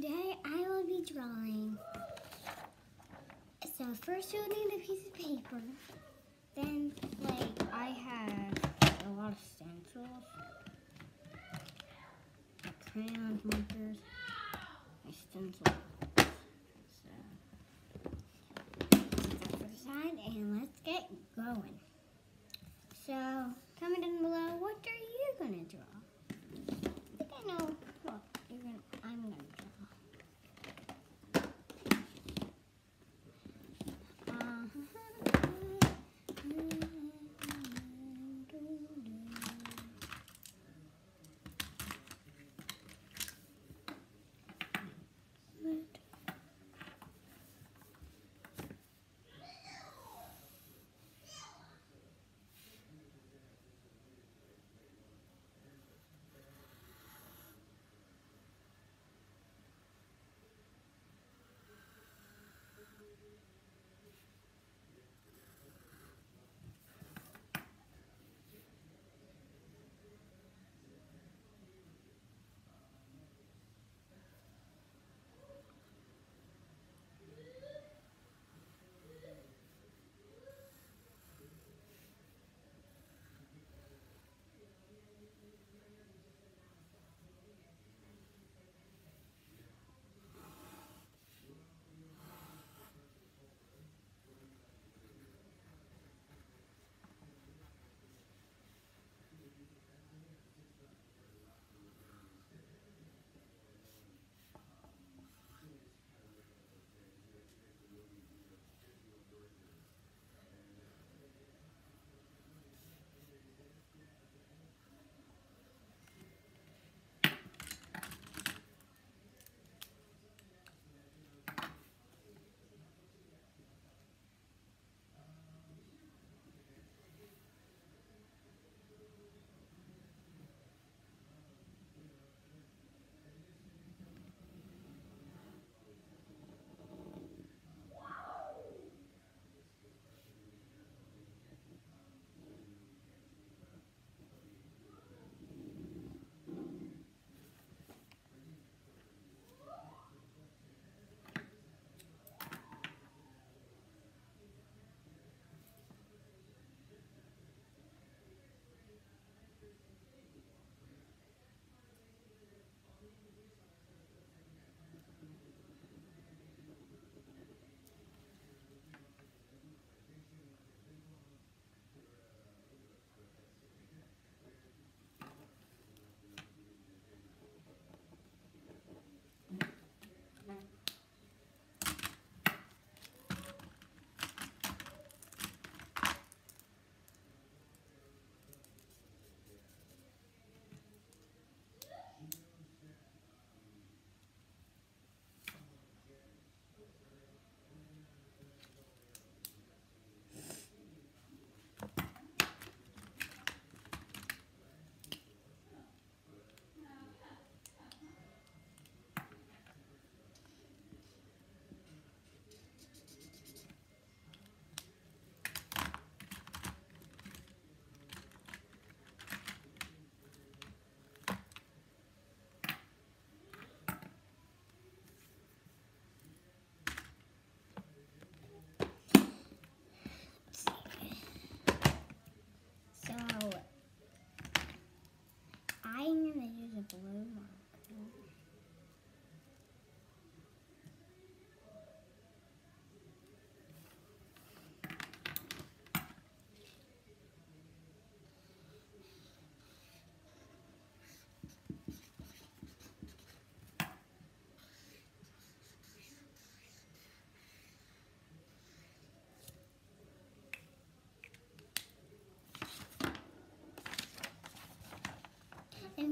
Today I will be drawing. So first you'll need a piece of paper. Then, like, I have a lot of stencils. Crayons, markers, my stencil. So, set that the side and let's get going. So, comment down below, what are you gonna draw?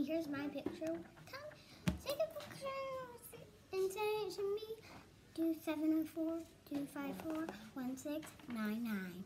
Here's my picture. Come, take a picture and send it to me. 2704 254 1699.